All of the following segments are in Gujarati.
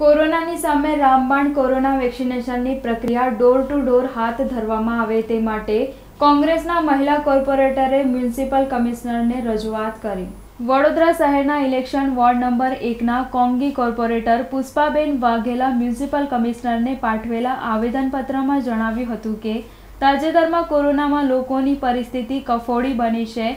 કોરોનાની સામે રામબાણ કોરોના વેક્સિનેશનની પ્રક્રિયા ડોર ટુ ડોર હાથ ધરવામાં આવે તે માટે કોંગ્રેસના મહિલા કોર્પોરેટરે મ્યુનિસિપલ કમિશનરને રજૂઆત કરી. વડોદરા શહેરના ઇલેક્શન વોર્ડ નંબર એકના કોંગી કોર્પોરેટર પુષ્પાબેન વાઘેલા મ્યુનિસિપલ કમિશનરને પાઠવેલા આવેદનપત્રમાં જણાવ્યું હતું કે, તાજેતરમાં કોરોનામાં લોકોની પરિસ્થિતિ કફોડી બની છે.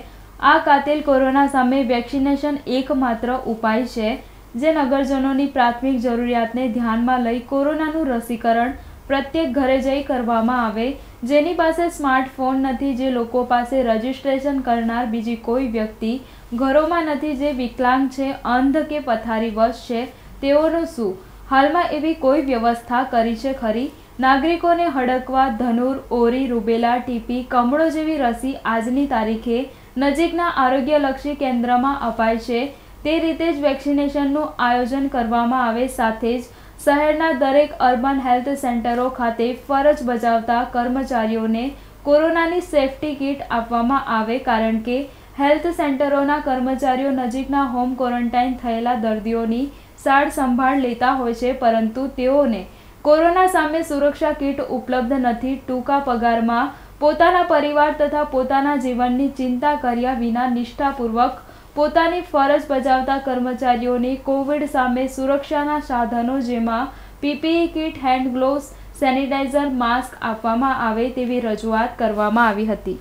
આ કાતિલ કોરોના સામે વેક્સિનેશન એકમાત્ર ઉપાય છે. જે નગરજનોની પ્રાથમિક જરૂરિયાતને ધ્યાનમાં લઈ કોરોનાનું રસીકરણ પ્રત્યેક ઘરે જઈ કરવામાં આવે, જેની પાસે સ્માર્ટફોન નથી, જે લોકો પાસે રજીસ્ટ્રેશન કરનાર બીજી કોઈ વ્યક્તિ ઘરોમાં નથી, જે વિકલાંગ છે, અંધ કે પથારીવશ છે, તેઓનું શું? હાલમાં એવી કોઈ વ્યવસ્થા કરી છે ખરી? નાગરિકોને હડકવા, ધનુર, ઓરી, રૂબેલા, ટીપી, કમળો જેવી રસી આજની તારીખે નજીકના આરોગ્યલક્ષી કેન્દ્રમાં અપાય છે તે રીતે જ વેક્સિનેશનનું આયોજન કરવામાં આવે સાથે જ શહેરના દરેક અર્બન હેલ્થ સેન્ટરો ખાતે ફરજ બજાવતા કર્મચારીઓને કોરોનાની સેફટી કીટ આપવામાં આવે કારણ કે હેલ્થ સેન્ટરોના કર્મચારીઓ નજીકના હોમ ક્વોરન્ટાઇન થયેલા દર્દીઓની સાર સંભાળ લેતા હોય છે, પરંતુ તેઓને કોરોના સામે સુરક્ષા કીટ ઉપલબ્ધ નથી. ટૂંકા પગારમાં પોતાના પરિવાર તથા પોતાના જીવનની ચિંતા કર્યા વિના નિષ્ઠાપૂર્વક પોતાની ફરજ બજાવતા કર્મચારીઓની કોવિડ સામે સુરક્ષાના સાધનો જેમાં PPE kit, hand gloves, sanitiser, mask આપવામાં આવે તેવી રજૂઆત કરવામાં આવી હતી.